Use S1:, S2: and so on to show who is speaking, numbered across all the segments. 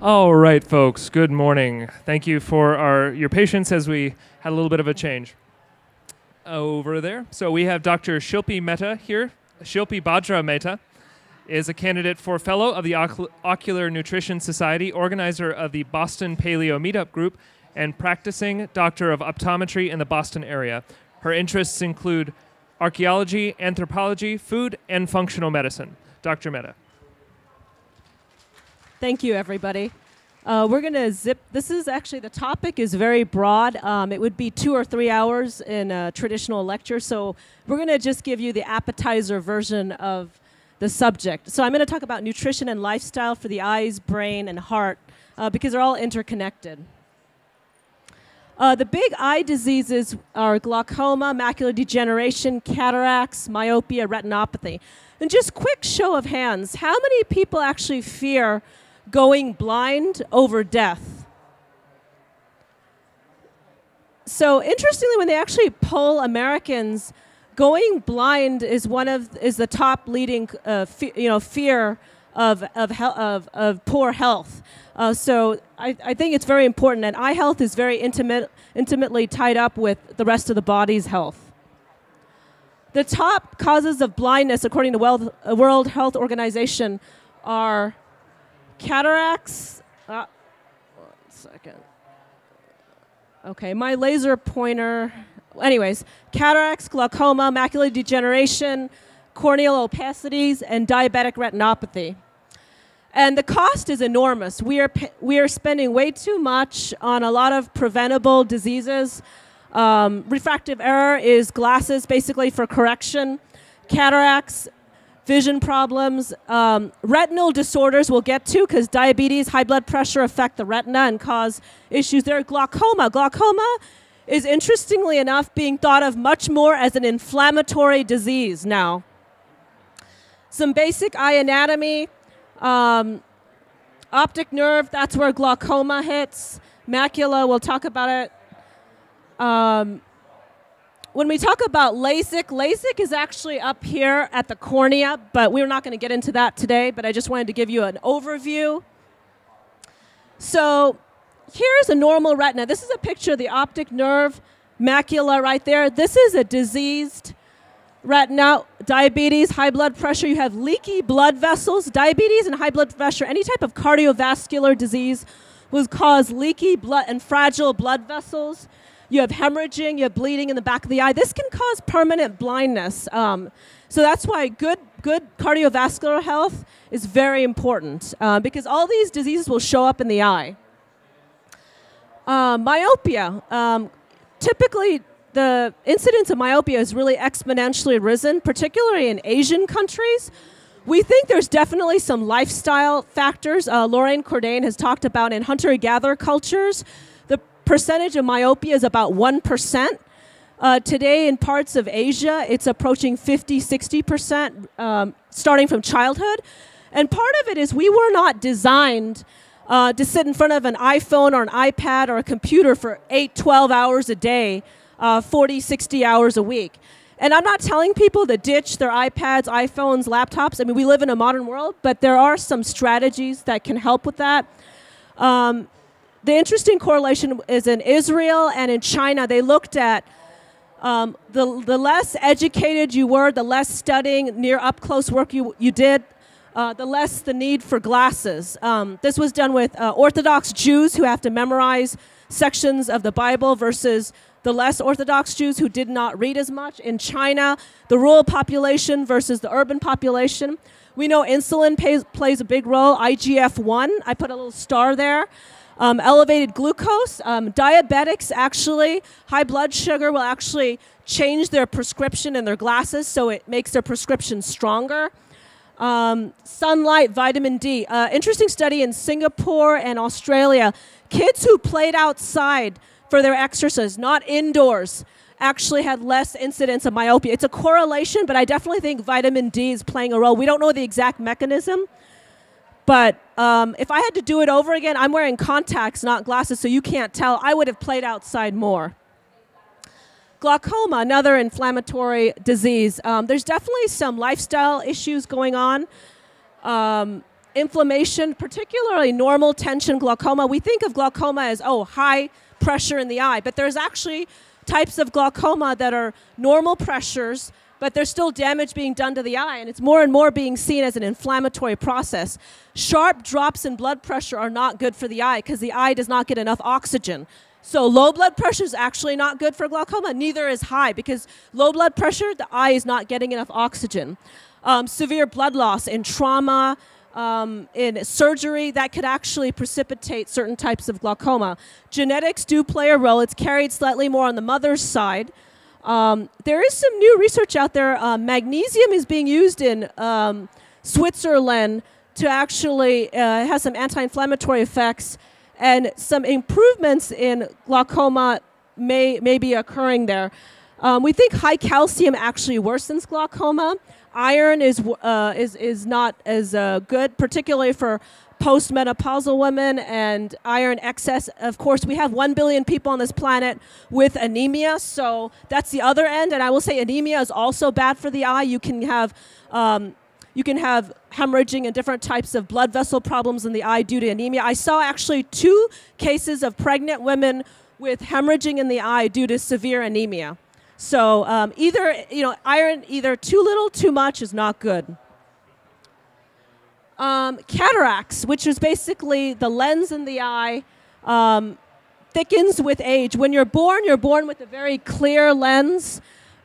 S1: All right, folks. Good morning. Thank you for our your patience as we had a little bit of a change over there. So we have Dr. Shilpi Mehta here. Shilpi Bhadra Mehta is a candidate for fellow of the Oc- Ocular Nutrition Society, organizer of the Boston Paleo Meetup Group, and practicing doctor of optometry in the Boston area. Her interests include archaeology, anthropology, food, and functional medicine. Dr. Mehta.
S2: Thank you, everybody. Uh, we're going to zip. This is actually the topic is very broad. Um, it would be two or three hours in a traditional lecture. So we're going to just give you the appetizer version of the subject. So I'm going to talk about nutrition and lifestyle for the eyes, brain, and heart uh, because they're all interconnected. Uh, the big eye diseases are glaucoma, macular degeneration, cataracts, myopia, retinopathy. And just quick show of hands, how many people actually fear going blind over death? So interestingly, when they actually poll Americans, going blind is one of is the top leading uh, fe- you know fear of of, he- of, of poor health. Uh, so I, I think it's very important, and eye health is very intimate, intimately tied up with the rest of the body's health. The top causes of blindness, according to World, World Health Organization, are cataracts. Uh, one second. Okay, my laser pointer. Anyways, cataracts, glaucoma, macular degeneration, corneal opacities, and diabetic retinopathy. And the cost is enormous. We are, we are spending way too much on a lot of preventable diseases. Um, refractive error is glasses, basically, for correction. Cataracts, vision problems, um, retinal disorders we'll get to because diabetes, high blood pressure affect the retina and cause issues there. Glaucoma. Glaucoma is interestingly enough being thought of much more as an inflammatory disease now. Some basic eye anatomy. Um, optic nerve, that's where glaucoma hits. Macula, we'll talk about it. Um, when we talk about LASIK, LASIK is actually up here at the cornea, but we're not going to get into that today, but I just wanted to give you an overview. So here's a normal retina. This is a picture of the optic nerve macula right there. This is a diseased retina, diabetes, high blood pressure. You have leaky blood vessels. Diabetes and high blood pressure, any type of cardiovascular disease will cause leaky blood and fragile blood vessels. You have hemorrhaging, you have bleeding in the back of the eye. This can cause permanent blindness. Um, so that's why good, good cardiovascular health is very important uh, because all these diseases will show up in the eye. Uh, myopia. Um, typically, the incidence of myopia has really exponentially risen, particularly in Asian countries. We think there's definitely some lifestyle factors. Uh, Loren Cordain has talked about in hunter gatherer cultures percentage of myopia is about 1%. Uh, today, in parts of Asia, it's approaching 50, 60%, um, starting from childhood. And part of it is we were not designed uh, to sit in front of an iPhone or an iPad or a computer for 8, 12 hours a day, uh, 40, 60 hours a week. And I'm not telling people to ditch their iPads, iPhones, laptops. I mean, we live in a modern world, but there are some strategies that can help with that. Um, the interesting correlation is in Israel and in China, they looked at um, the, the less educated you were, the less studying, near up close work you, you did, uh, the less the need for glasses. Um, this was done with uh, Orthodox Jews who have to memorize sections of the Bible versus the less Orthodox Jews who did not read as much. In China, the rural population versus the urban population. We know insulin pays, plays a big role, IGF 1. I put a little star there. Um, elevated glucose, um, diabetics actually, high blood sugar will actually change their prescription in their glasses so it makes their prescription stronger. Um, sunlight, vitamin D. Uh, interesting study in Singapore and Australia. Kids who played outside for their exercise, not indoors, actually had less incidence of myopia. It's a correlation, but I definitely think vitamin D is playing a role. We don't know the exact mechanism, but um, if I had to do it over again, I'm wearing contacts, not glasses, so you can't tell. I would have played outside more. Glaucoma, another inflammatory disease. Um, there's definitely some lifestyle issues going on. Um, inflammation, particularly normal tension glaucoma. We think of glaucoma as, oh, high pressure in the eye, but there's actually types of glaucoma that are normal pressures, but there's still damage being done to the eye, and it's more and more being seen as an inflammatory process. Sharp drops in blood pressure are not good for the eye because the eye does not get enough oxygen. So low blood pressure is actually not good for glaucoma. Neither is high because low blood pressure, the eye is not getting enough oxygen. Um, severe blood loss in trauma, um, in surgery, that could actually precipitate certain types of glaucoma. Genetics do play a role. It's carried slightly more on the mother's side. Um, there is some new research out there. Uh, magnesium is being used in um, Switzerland to actually uh, has some anti-inflammatory effects and some improvements in glaucoma may, may be occurring there. Um, we think high calcium actually worsens glaucoma. Iron is, uh, is, is not as uh, good, particularly for postmenopausal women and iron excess. Of course, we have 1 billion people on this planet with anemia, so that's the other end. And I will say anemia is also bad for the eye. You can have um, you can have hemorrhaging and different types of blood vessel problems in the eye due to anemia. I saw actually two cases of pregnant women with hemorrhaging in the eye due to severe anemia. So um, either, you know, iron, either too little, too much is not good. Um, cataracts, which is basically the lens in the eye, um, thickens with age. When you're born, you're born with a very clear lens.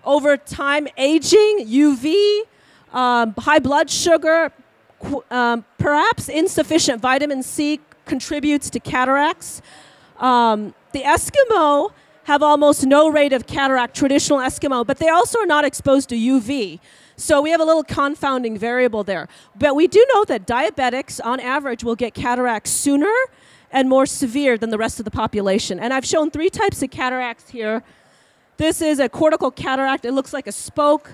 S2: Over time, aging, UV, um, high blood sugar, um, perhaps insufficient vitamin C contributes to cataracts. Um, the Eskimo have almost no rate of cataract, traditional Eskimo, but they also are not exposed to UV. So we have a little confounding variable there. But we do know that diabetics, on average, will get cataracts sooner and more severe than the rest of the population. And I've shown three types of cataracts here. This is a cortical cataract. It looks like a spoke.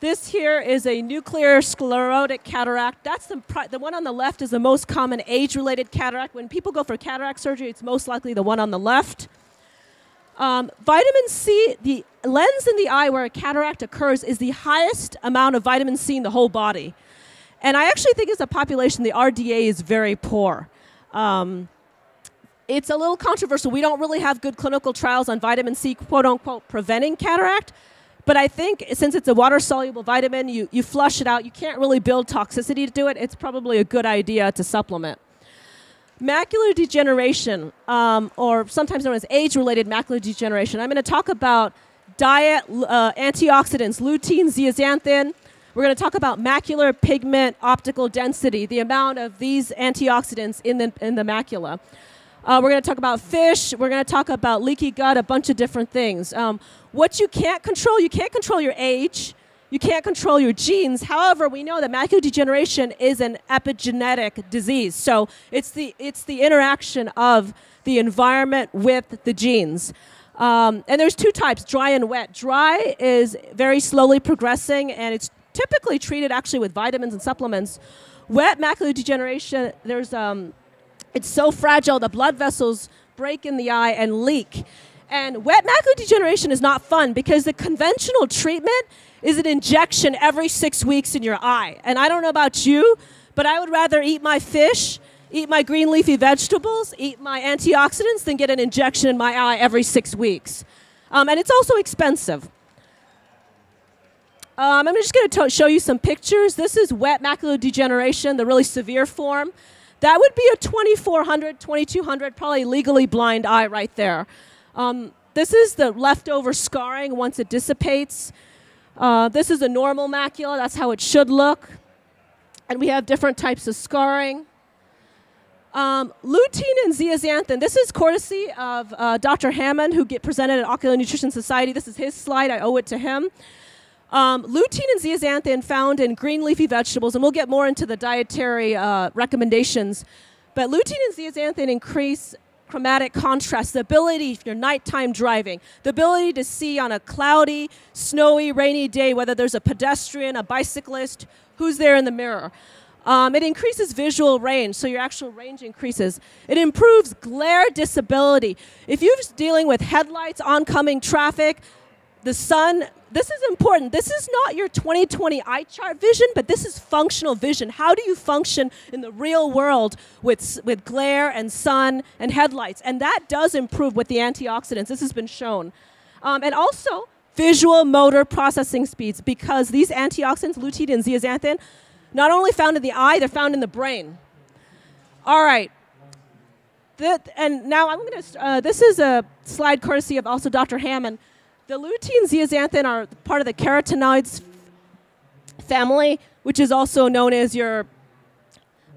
S2: This here is a nuclear sclerotic cataract. That's the, the one on the left is the most common age-related cataract. When people go for cataract surgery, it's most likely the one on the left. Um, vitamin C, the lens in the eye where a cataract occurs, is the highest amount of vitamin C in the whole body. And I actually think as a population, the RDA is very poor. Um, it's a little controversial. We don't really have good clinical trials on vitamin C, quote unquote, preventing cataract. But I think since it's a water soluble vitamin, you, you flush it out. You can't really build toxicity to do it. It's probably a good idea to supplement. Macular degeneration, um, or sometimes known as age related macular degeneration. I'm going to talk about diet, uh, antioxidants, lutein, zeaxanthin. We're going to talk about macular pigment optical density, the amount of these antioxidants in the, in the macula. Uh, we're going to talk about fish. We're going to talk about leaky gut, a bunch of different things. Um, what you can't control, you can't control your age. You can't control your genes. However, we know that macular degeneration is an epigenetic disease. So it's the, it's the interaction of the environment with the genes. Um, and there's two types, dry and wet. Dry is very slowly progressing, and it's typically treated actually with vitamins and supplements. Wet macular degeneration, there's um, it's so fragile, the blood vessels break in the eye and leak. And wet macular degeneration is not fun because the conventional treatment is an injection every six weeks in your eye. And I don't know about you, but I would rather eat my fish, eat my green leafy vegetables, eat my antioxidants than get an injection in my eye every six weeks. Um, and it's also expensive. Um, I'm just going to show you some pictures. This is wet macular degeneration, the really severe form. That would be a 2400, 2200, probably legally blind eye right there. Um, this is the leftover scarring once it dissipates. Uh, this is a normal macula, that's how it should look. And we have different types of scarring. Um, lutein and zeaxanthin. This is courtesy of uh, Dr. Hammond, who get presented at Ocular Nutrition Society. This is his slide. I owe it to him. Um, lutein and zeaxanthin found in green leafy vegetables, and we'll get more into the dietary uh, recommendations. But lutein and zeaxanthin increase chromatic contrast, the ability, if you're nighttime driving, the ability to see on a cloudy, snowy, rainy day whether there's a pedestrian, a bicyclist, who's there in the mirror. Um, it increases visual range, so your actual range increases. It improves glare disability. If you're dealing with headlights, oncoming traffic, the sun this is important. This is not your 2020 eye chart vision, but this is functional vision. How do you function in the real world with, with glare and sun and headlights? And that does improve with the antioxidants. This has been shown. Um, and also, visual motor processing speeds because these antioxidants, lutein and zeaxanthin, not only found in the eye, they're found in the brain. All right. That, and now I'm going to, uh, this is a slide courtesy of also Dr. Hammond. The lutein zeaxanthin are part of the carotenoids family, which is also known as your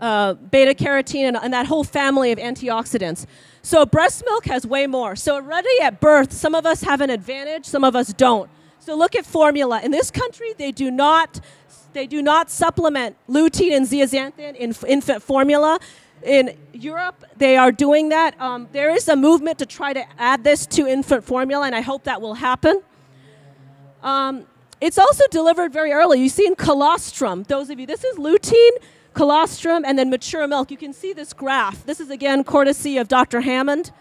S2: uh, beta carotene and, and that whole family of antioxidants. So breast milk has way more. So already at birth, some of us have an advantage, some of us don't. So look at formula. In this country, they do not they do not supplement lutein and zeaxanthin in infant formula. In Europe, they are doing that. Um, there is a movement to try to add this to infant formula, and I hope that will happen. Um, it's also delivered very early. You see in colostrum, those of you, this is lutein, colostrum, and then mature milk. You can see this graph. This is again courtesy of Dr. Hammond.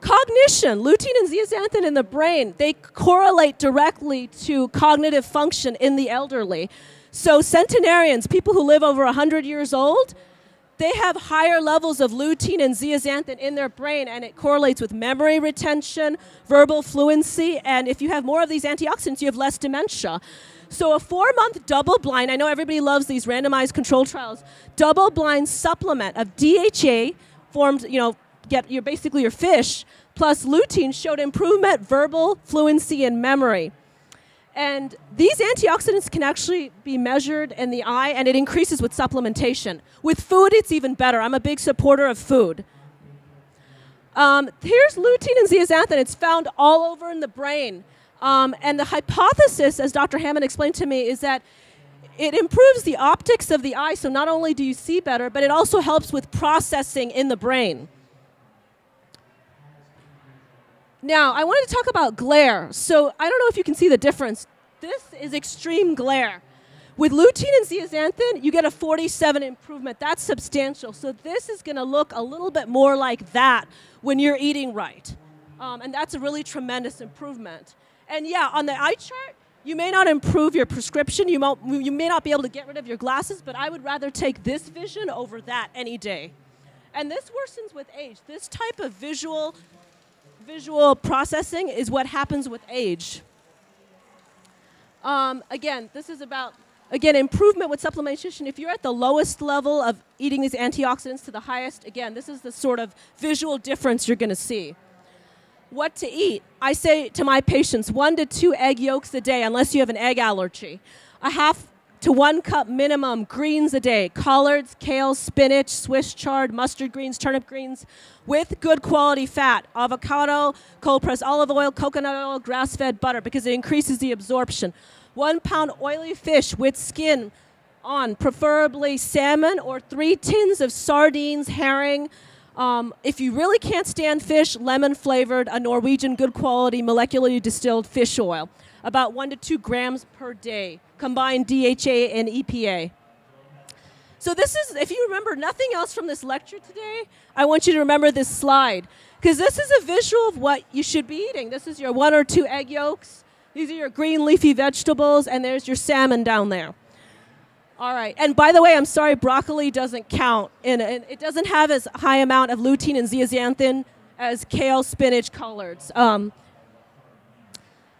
S2: Cognition, lutein and zeaxanthin in the brain, they correlate directly to cognitive function in the elderly. So, centenarians, people who live over 100 years old, they have higher levels of lutein and zeaxanthin in their brain, and it correlates with memory retention, verbal fluency, and if you have more of these antioxidants, you have less dementia. So, a four month double blind, I know everybody loves these randomized control trials, double blind supplement of DHA formed, you know, get your basically your fish plus lutein showed improvement verbal fluency and memory and these antioxidants can actually be measured in the eye and it increases with supplementation. With food it's even better. I'm a big supporter of food. Um, here's lutein and zeaxanthin. It's found all over in the brain. Um, and the hypothesis as dr hammond explained to me is that it improves the optics of the eye so not only do you see better but it also helps with processing in the brain Now, I wanted to talk about glare. So, I don't know if you can see the difference. This is extreme glare. With lutein and zeaxanthin, you get a 47 improvement. That's substantial. So, this is going to look a little bit more like that when you're eating right. Um, and that's a really tremendous improvement. And yeah, on the eye chart, you may not improve your prescription. You, mo- you may not be able to get rid of your glasses, but I would rather take this vision over that any day. And this worsens with age. This type of visual visual processing is what happens with age. Um, again, this is about again improvement with supplementation. If you're at the lowest level of eating these antioxidants to the highest, again, this is the sort of visual difference you're going to see. What to eat? I say to my patients, one to two egg yolks a day, unless you have an egg allergy. A half to one cup minimum greens a day collards, kale, spinach, Swiss chard, mustard greens, turnip greens with good quality fat avocado, cold pressed olive oil, coconut oil, grass fed butter because it increases the absorption. One pound oily fish with skin on, preferably salmon or three tins of sardines, herring. Um, if you really can't stand fish, lemon flavored, a Norwegian good quality molecularly distilled fish oil about one to two grams per day, combined DHA and EPA. So this is, if you remember nothing else from this lecture today, I want you to remember this slide because this is a visual of what you should be eating. This is your one or two egg yolks. These are your green leafy vegetables, and there's your salmon down there. All right. And by the way, I'm sorry, broccoli doesn't count. In, in it doesn't have as high amount of lutein and zeaxanthin as kale, spinach, collards. Um,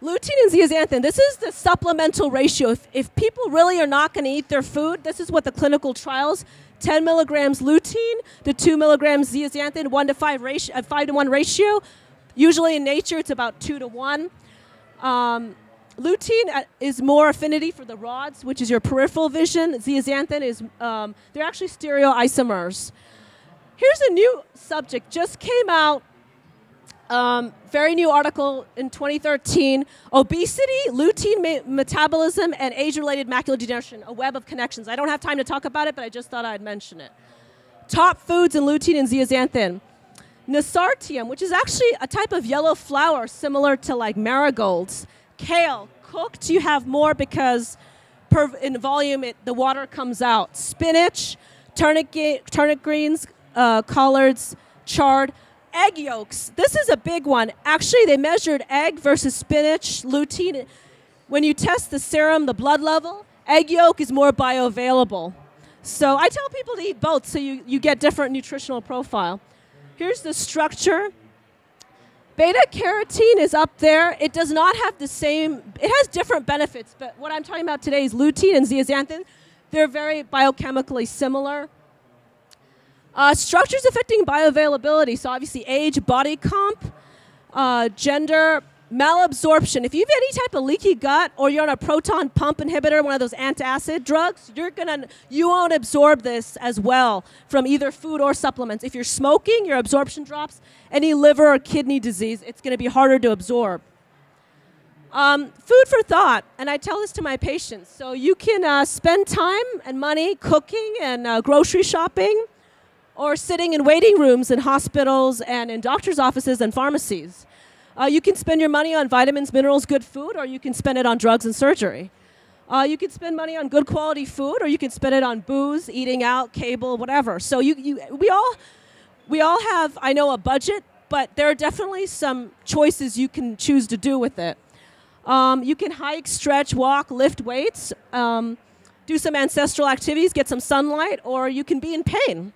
S2: Lutein and zeaxanthin, this is the supplemental ratio. If, if people really are not going to eat their food, this is what the clinical trials 10 milligrams lutein to 2 milligrams zeaxanthin, 1 to 5, ratio, uh, 5 to 1 ratio. Usually in nature, it's about 2 to 1. Um, lutein uh, is more affinity for the rods, which is your peripheral vision. Zeaxanthin is, um, they're actually stereoisomers. Here's a new subject, just came out um, very new article in 2013 Obesity, Lutein Metabolism, and Age related macular degeneration, a web of connections. I don't have time to talk about it, but I just thought I'd mention it. Top foods in lutein and zeaxanthin. Nasturtium, which is actually a type of yellow flower similar to like marigolds. Kale, cooked, you have more because per, in volume it, the water comes out. Spinach, turnip, turnip greens, uh, collards, chard egg yolks. This is a big one. Actually, they measured egg versus spinach, lutein. When you test the serum, the blood level, egg yolk is more bioavailable. So I tell people to eat both so you, you get different nutritional profile. Here's the structure. Beta carotene is up there. It does not have the same, it has different benefits, but what I'm talking about today is lutein and zeaxanthin. They're very biochemically similar. Uh, structures affecting bioavailability, so obviously age, body comp, uh, gender, malabsorption. If you have any type of leaky gut or you're on a proton pump inhibitor, one of those antacid drugs, you're gonna you won't absorb this as well from either food or supplements. If you're smoking, your absorption drops. Any liver or kidney disease, it's gonna be harder to absorb. Um, food for thought, and I tell this to my patients. So you can uh, spend time and money cooking and uh, grocery shopping, or sitting in waiting rooms in hospitals and in doctors' offices and pharmacies. Uh, you can spend your money on vitamins, minerals, good food, or you can spend it on drugs and surgery. Uh, you can spend money on good quality food, or you can spend it on booze, eating out, cable, whatever. So you, you, we all, we all have, I know, a budget, but there are definitely some choices you can choose to do with it. Um, you can hike, stretch, walk, lift weights, um, do some ancestral activities, get some sunlight, or you can be in pain.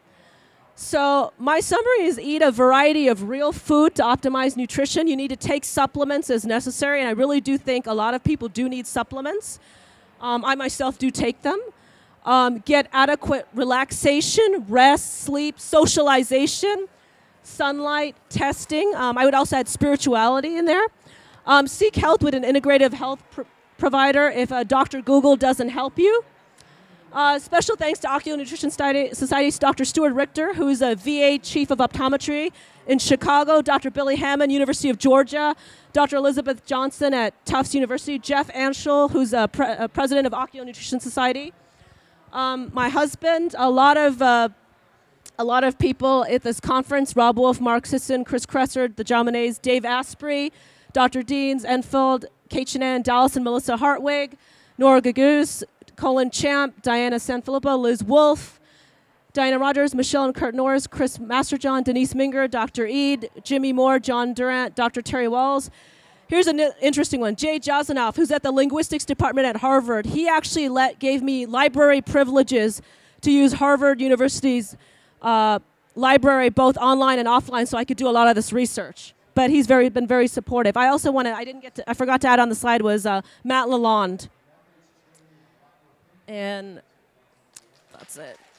S2: So, my summary is eat a variety of real food to optimize nutrition. You need to take supplements as necessary, and I really do think a lot of people do need supplements. Um, I myself do take them. Um, get adequate relaxation, rest, sleep, socialization, sunlight, testing. Um, I would also add spirituality in there. Um, seek help with an integrative health pr- provider if uh, Dr. Google doesn't help you. Uh, special thanks to Ocular Nutrition Society's Dr. Stuart Richer, who's a VA chief of optometry in Chicago, Dr. Billy Hammond, University of Georgia, Dr. Elizabeth Johnson at Tufts University, Jeff Anschel, who's a, pre- a president of Ocular Nutrition Society. Um, my husband, a lot of uh, a lot of people at this conference, Robb Wolf, Mark Sisson, Chris Kresser, the Jaminet, Dave Asprey, Dr. Deans, Enfield, Kate Dallas and Melissa Hartwig, Nora Gedgaudas, Colin Champ, Diane Sanfilippo, Liz Wolfe, Diana Rodgers, Michelle and Kurt Norris, Chris Masterjohn, Denise Minger, Dr. Eid, Jimmy Moore, John Durant, Dr. Terry Wahls. Here's an interesting one. Jay Jasanoff, who's at the linguistics department at Harvard, he actually let, gave me library privileges to use Harvard University's uh, library both online and offline so I could do a lot of this research. But he's very, been very supportive. I also wanted, I didn't get to, I forgot to add on the slide was uh, Matt Lalonde. And that's it.